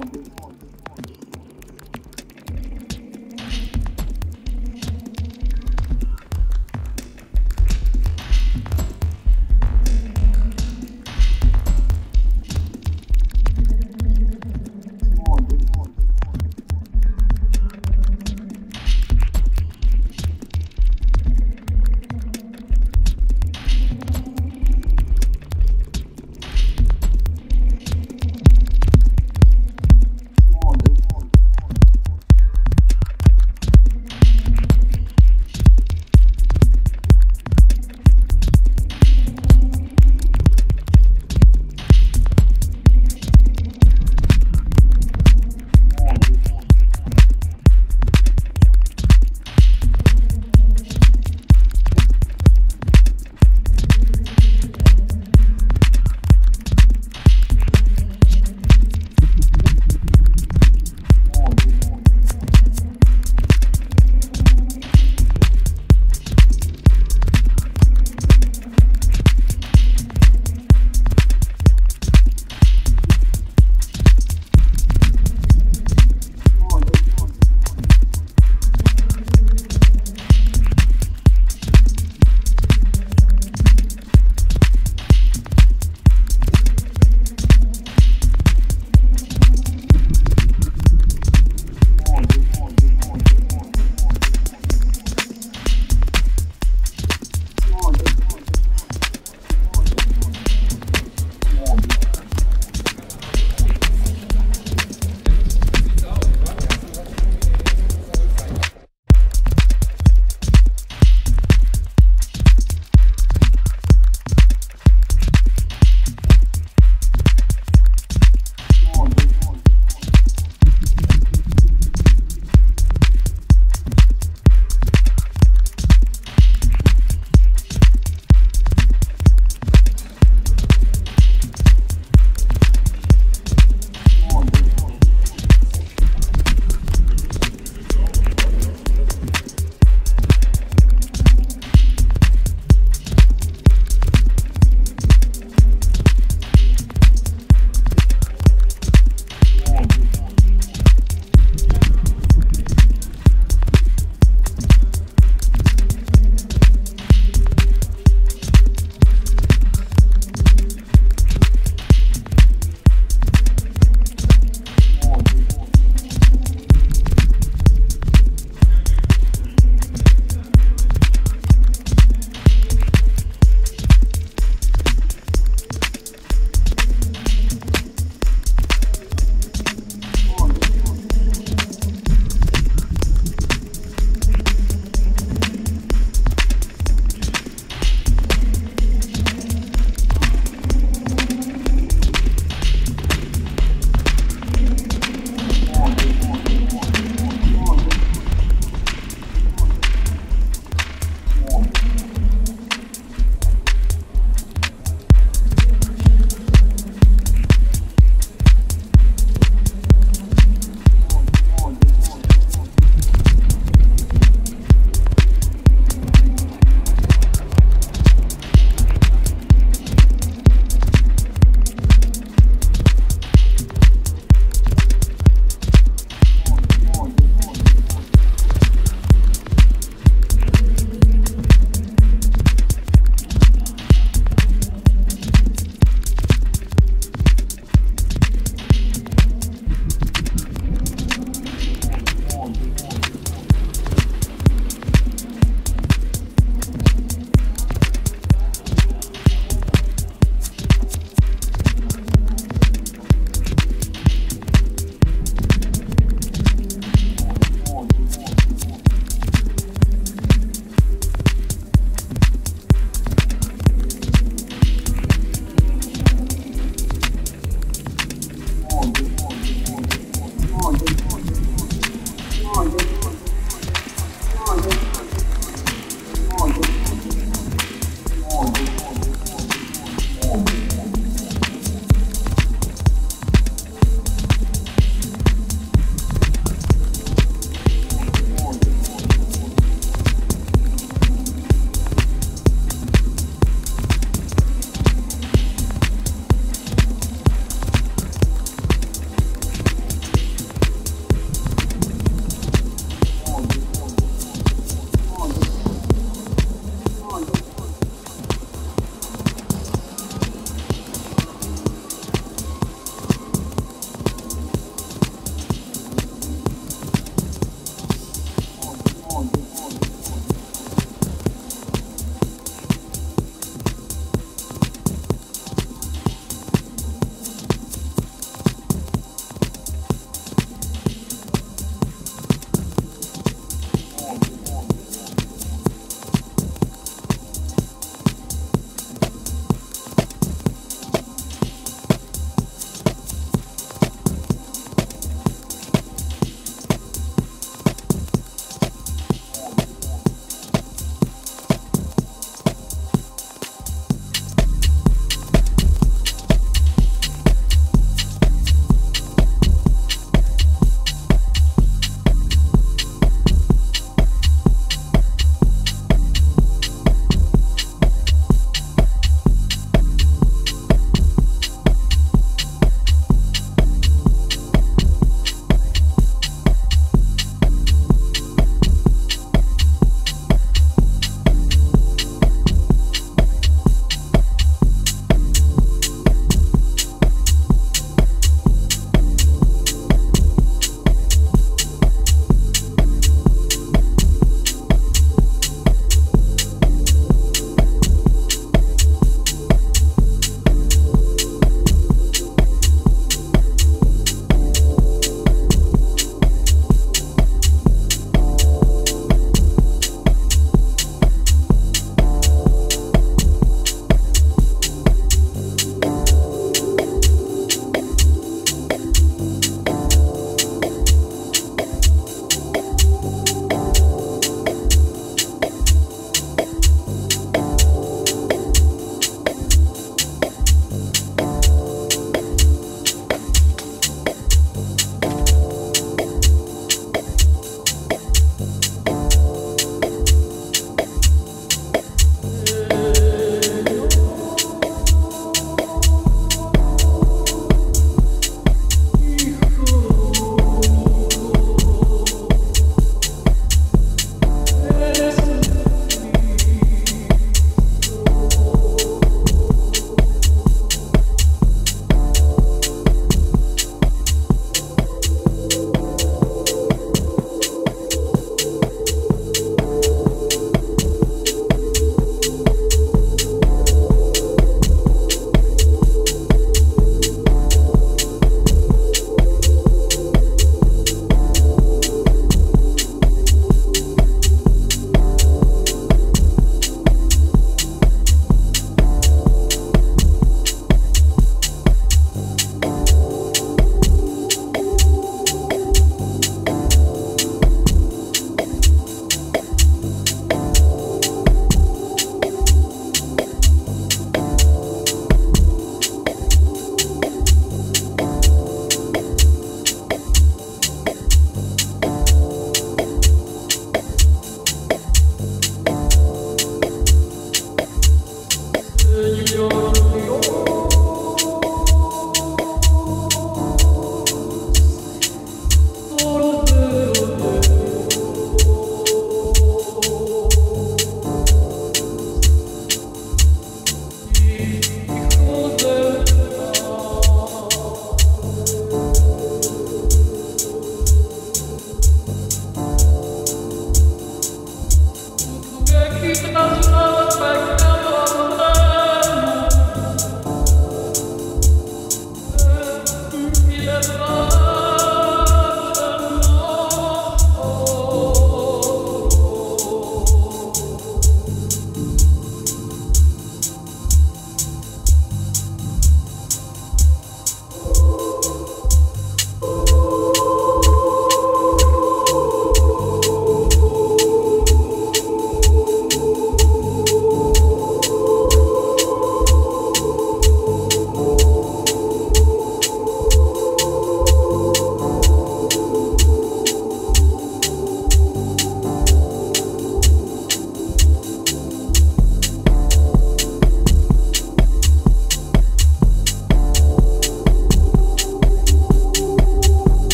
on this one.